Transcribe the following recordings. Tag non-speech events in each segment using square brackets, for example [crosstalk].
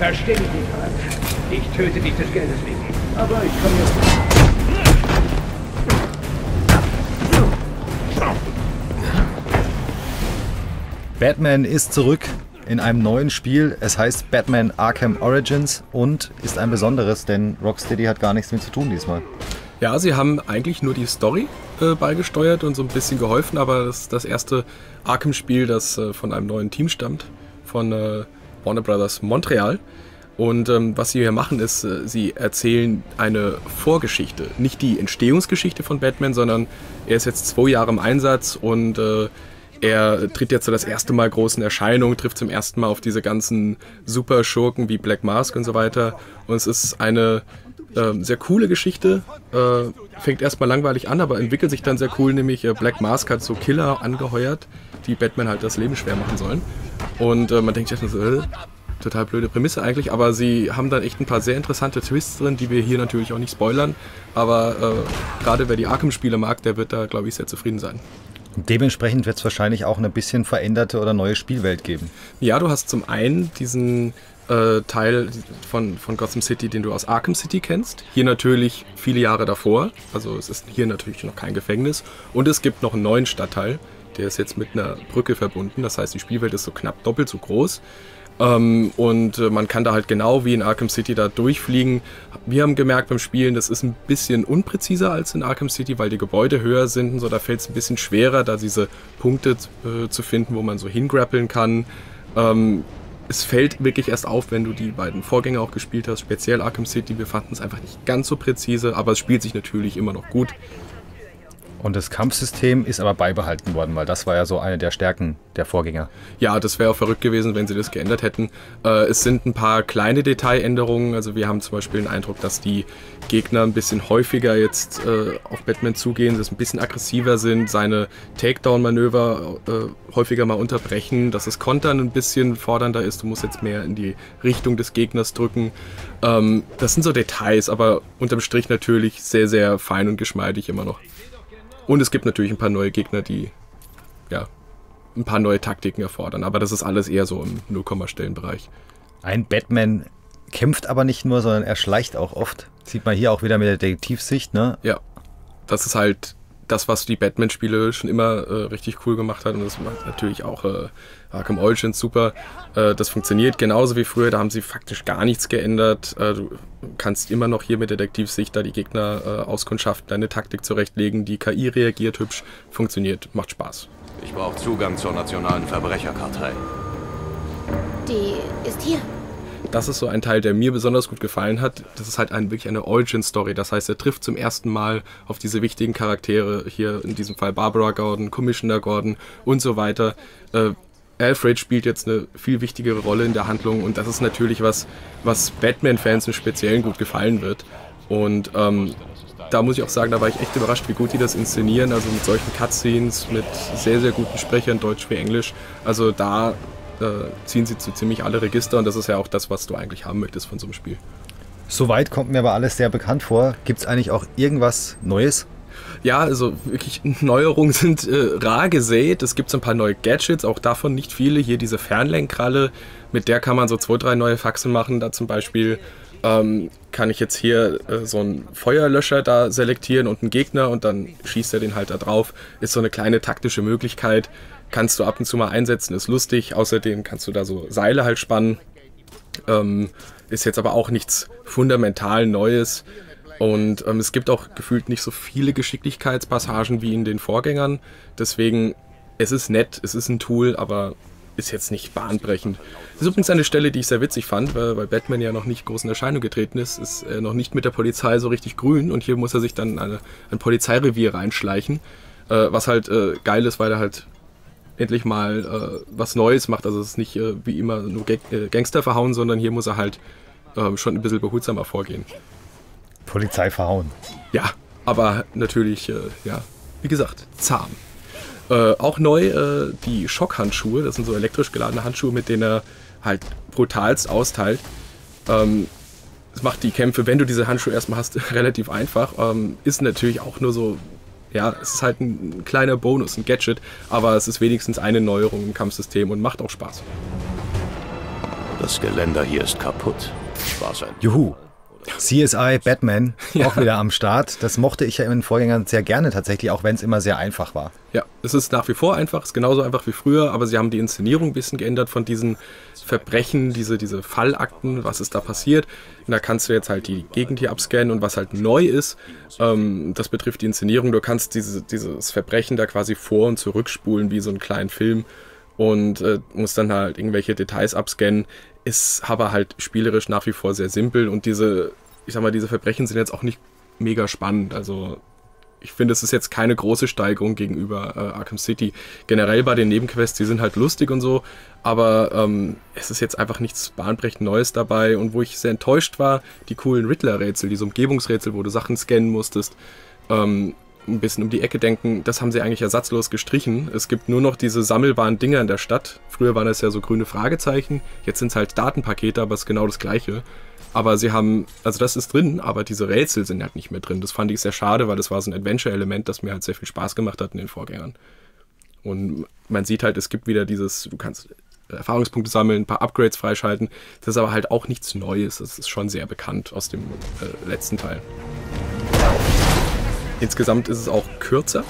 Verstehe mich nicht falsch. Ich töte dich des Geldes wegen. Aber ich komme jetzt. Batman ist zurück in einem neuen Spiel. Es heißt Batman Arkham Origins und ist ein besonderes, denn Rocksteady hat gar nichts mit zu tun diesmal. Ja, sie haben eigentlich nur die Story äh, beigesteuert und so ein bisschen geholfen, aber das ist das erste Arkham-Spiel, das äh, von einem neuen Team stammt, von äh, Warner Brothers Montreal. Und ähm, was sie hier machen, ist, äh, sie erzählen eine Vorgeschichte. Nicht die Entstehungsgeschichte von Batman, sondern er ist jetzt zwei Jahre im Einsatz und äh, er tritt jetzt so das erste Mal großen Erscheinung, trifft zum ersten Mal auf diese ganzen Superschurken wie Black Mask und so weiter. Und es ist eine äh, sehr coole Geschichte. Äh, fängt erstmal langweilig an, aber entwickelt sich dann sehr cool, nämlich äh, Black Mask hat so Killer angeheuert, die Batman halt das Leben schwer machen sollen. Und äh, man denkt sich so, äh, total blöde Prämisse eigentlich, aber sie haben dann echt ein paar sehr interessante Twists drin, die wir hier natürlich auch nicht spoilern. Aber äh, gerade wer die Arkham-Spiele mag, der wird da, glaube ich, sehr zufrieden sein. Dementsprechend wird es wahrscheinlich auch eine bisschen veränderte oder neue Spielwelt geben. Ja, du hast zum einen diesen äh, Teil von, von Gotham City, den du aus Arkham City kennst. Hier natürlich viele Jahre davor. Also es ist hier natürlich noch kein Gefängnis. Und es gibt noch einen neuen Stadtteil. Der ist jetzt mit einer Brücke verbunden. Das heißt, die Spielwelt ist so knapp doppelt so groß. Ähm, und äh, man kann da halt genau wie in Arkham City da durchfliegen. Wir haben gemerkt beim Spielen, das ist ein bisschen unpräziser als in Arkham City, weil die Gebäude höher sind und so. Da fällt es ein bisschen schwerer, da diese Punkte äh, zu finden, wo man so hingrappeln kann. Ähm, es fällt wirklich erst auf, wenn du die beiden Vorgänger auch gespielt hast, speziell Arkham City. Wir fanden es einfach nicht ganz so präzise, aber es spielt sich natürlich immer noch gut. Und das Kampfsystem ist aber beibehalten worden, weil das war ja so eine der Stärken der Vorgänger. Ja, das wäre auch verrückt gewesen, wenn sie das geändert hätten. Äh, es sind ein paar kleine Detailänderungen. Also wir haben zum Beispiel den Eindruck, dass die Gegner ein bisschen häufiger jetzt äh, auf Batman zugehen, dass ein bisschen aggressiver sind, seine Takedown-Manöver äh, häufiger mal unterbrechen, dass das Kontern ein bisschen fordernder ist. Du musst jetzt mehr in die Richtung des Gegners drücken. Ähm, das sind so Details, aber unterm Strich natürlich sehr, sehr fein und geschmeidig immer noch. Und es gibt natürlich ein paar neue Gegner, die ja ein paar neue Taktiken erfordern. Aber das ist alles eher so im Nullkommastellenbereich. Ein Batman kämpft aber nicht nur, sondern er schleicht auch oft. Sieht man hier auch wieder mit der Detektivsicht, ne? Ja. Das ist halt das, was die Batman-Spiele schon immer äh, richtig cool gemacht hat. Und das macht natürlich auch äh, Arkham Origins super. Äh, das funktioniert genauso wie früher. Da haben sie faktisch gar nichts geändert. Äh, du kannst immer noch hier mit Detektivsicht da die Gegner äh, auskundschaften, deine Taktik zurechtlegen. Die KI reagiert hübsch, funktioniert, macht Spaß. Ich brauche Zugang zur nationalen Verbrecherkartei. Die ist hier. Das ist so ein Teil, der mir besonders gut gefallen hat. Das ist halt ein, wirklich eine Origin-Story. Das heißt, er trifft zum ersten Mal auf diese wichtigen Charaktere, hier in diesem Fall Barbara Gordon, Commissioner Gordon und so weiter. Äh, Alfred spielt jetzt eine viel wichtigere Rolle in der Handlung und das ist natürlich was, was Batman-Fans im Speziellen gut gefallen wird. Und ähm, da muss ich auch sagen, da war ich echt überrascht, wie gut die das inszenieren. Also mit solchen Cutscenes, mit sehr, sehr guten Sprechern, Deutsch wie Englisch. Also da ziehen sie zu ziemlich alle Register und das ist ja auch das, was du eigentlich haben möchtest von so einem Spiel. Soweit kommt mir aber alles sehr bekannt vor. Gibt es eigentlich auch irgendwas Neues? Ja, also wirklich [laughs] Neuerungen sind äh, rar gesät. Es gibt so ein paar neue Gadgets, auch davon nicht viele. Hier diese Fernlenkkralle, mit der kann man so zwei, drei neue Faxen machen. Da zum Beispiel ähm, kann ich jetzt hier äh, so einen Feuerlöscher da selektieren und einen Gegner und dann schießt er den halt da drauf. Ist so eine kleine taktische Möglichkeit. Kannst du ab und zu mal einsetzen, ist lustig. Außerdem kannst du da so Seile halt spannen. Ähm, ist jetzt aber auch nichts fundamental Neues. Und ähm, es gibt auch gefühlt nicht so viele Geschicklichkeitspassagen wie in den Vorgängern. Deswegen, es ist nett, es ist ein Tool, aber ist jetzt nicht bahnbrechend. Das ist übrigens eine Stelle, die ich sehr witzig fand, weil, weil Batman ja noch nicht groß in Erscheinung getreten ist, ist er noch nicht mit der Polizei so richtig grün und hier muss er sich dann in eine, ein Polizeirevier reinschleichen, äh, was halt äh, geil ist, weil er halt endlich mal äh, was Neues macht. Also es ist nicht äh, wie immer nur Ga äh, Gangster verhauen, sondern hier muss er halt äh, schon ein bisschen behutsamer vorgehen. Polizei verhauen. Ja, aber natürlich, äh, ja, wie gesagt, zahm. Äh, auch neu äh, die Schockhandschuhe. Das sind so elektrisch geladene Handschuhe, mit denen er halt brutalst austeilt. Ähm, das macht die Kämpfe, wenn du diese Handschuhe erstmal hast, [laughs] relativ einfach. Ähm, ist natürlich auch nur so, ja, es ist halt ein kleiner Bonus, ein Gadget, aber es ist wenigstens eine Neuerung im Kampfsystem und macht auch Spaß. Das Geländer hier ist kaputt. War es ein Juhu. CSI Batman [laughs] auch wieder am Start. Das mochte ich ja in den Vorgängern sehr gerne tatsächlich, auch wenn es immer sehr einfach war. Ja, es ist nach wie vor einfach, es ist genauso einfach wie früher, aber sie haben die Inszenierung ein bisschen geändert von diesen Verbrechen, diese, diese Fallakten, was ist da passiert. Und da kannst du jetzt halt die Gegend hier abscannen und was halt neu ist, ähm, das betrifft die Inszenierung. Du kannst diese, dieses Verbrechen da quasi vor- und zurückspulen wie so einen kleinen Film und äh, musst dann halt irgendwelche Details abscannen. Ist aber halt spielerisch nach wie vor sehr simpel und diese, ich sag mal, diese Verbrechen sind jetzt auch nicht mega spannend. Also ich finde, es ist jetzt keine große Steigerung gegenüber äh, Arkham City. Generell bei den Nebenquests, die sind halt lustig und so, aber ähm, es ist jetzt einfach nichts bahnbrechend Neues dabei. Und wo ich sehr enttäuscht war, die coolen Riddler-Rätsel, diese Umgebungsrätsel, wo du Sachen scannen musstest, ähm, ein bisschen um die Ecke denken, das haben sie eigentlich ersatzlos gestrichen. Es gibt nur noch diese sammelbaren Dinger in der Stadt. Früher waren das ja so grüne Fragezeichen, jetzt sind es halt Datenpakete, aber es ist genau das gleiche. Aber sie haben, also das ist drin, aber diese Rätsel sind halt nicht mehr drin. Das fand ich sehr schade, weil das war so ein Adventure-Element, das mir halt sehr viel Spaß gemacht hat in den Vorgängern. Und man sieht halt, es gibt wieder dieses, du kannst Erfahrungspunkte sammeln, ein paar Upgrades freischalten. Das ist aber halt auch nichts Neues. Das ist schon sehr bekannt aus dem äh, letzten Teil. Insgesamt ist es auch kürzer.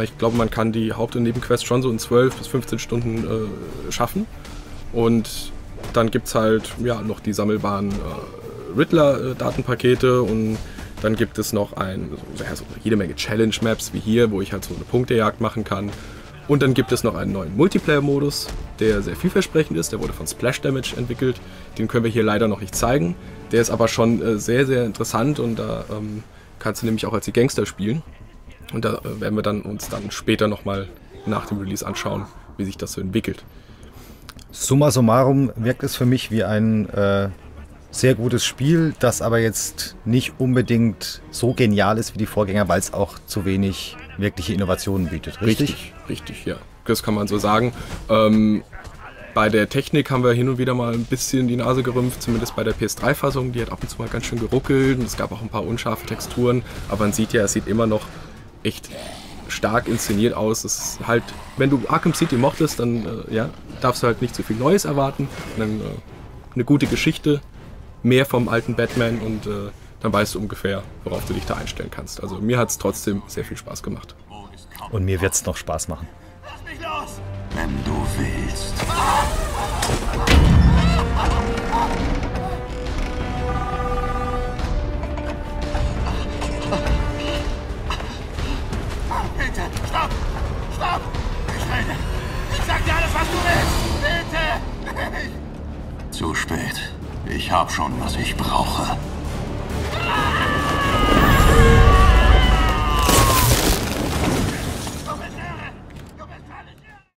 Ich glaube, man kann die Haupt- und Nebenquests schon so in 12 bis 15 Stunden äh, schaffen. Und dann gibt es halt ja, noch die sammelbaren äh, Riddler-Datenpakete und dann gibt es noch ein, ja, so jede Menge Challenge-Maps wie hier, wo ich halt so eine Punktejagd machen kann. Und dann gibt es noch einen neuen Multiplayer-Modus, der sehr vielversprechend ist. Der wurde von Splash Damage entwickelt. Den können wir hier leider noch nicht zeigen. Der ist aber schon äh, sehr, sehr interessant und da ähm, kannst du nämlich auch als die Gangster spielen. Und da äh, werden wir dann uns dann später nochmal nach dem Release anschauen, wie sich das so entwickelt. Summa summarum wirkt es für mich wie ein äh, sehr gutes Spiel, das aber jetzt nicht unbedingt so genial ist wie die Vorgänger, weil es auch zu wenig wirkliche Innovationen bietet. Richtig? Richtig, richtig ja. Das kann man so sagen. Ähm, bei der Technik haben wir hin und wieder mal ein bisschen die Nase gerümpft, zumindest bei der PS3-Fassung. Die hat ab und zu mal ganz schön geruckelt und es gab auch ein paar unscharfe Texturen. Aber man sieht ja, es sieht immer noch echt stark inszeniert aus. Es ist halt, wenn du Arkham City mochtest, dann äh, ja, darfst du halt nicht so viel Neues erwarten. Dann äh, eine gute Geschichte, mehr vom alten Batman und äh, dann weißt du ungefähr, worauf du dich da einstellen kannst. Also mir hat es trotzdem sehr viel Spaß gemacht. Und mir wird es noch Spaß machen. Wenn du willst. Bitte, stopp! Stopp! Ich rede! Ich sag dir alles, was du willst! Bitte! Zu spät. Ich hab schon, was ich brauche.